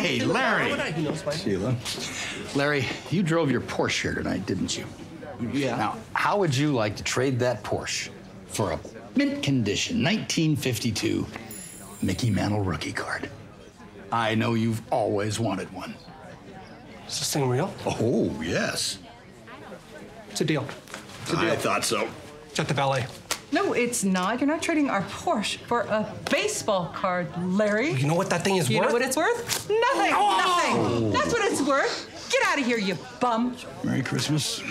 Hey, Larry. He knows my Sheila. Larry, you drove your Porsche here tonight, didn't you? Yeah. Now, how would you like to trade that Porsche for a mint condition 1952 Mickey Mantle rookie card? I know you've always wanted one. Is this thing real? Oh, yes. It's a deal. It's a deal. I thought so. It's at the valet. No, it's not. You're not trading our Porsche for a baseball card, Larry. You know what that thing is You worth? You know what it's worth? Nothing. Oh! Nothing. That's what it's worth. Get out of here, you bum. Merry Christmas.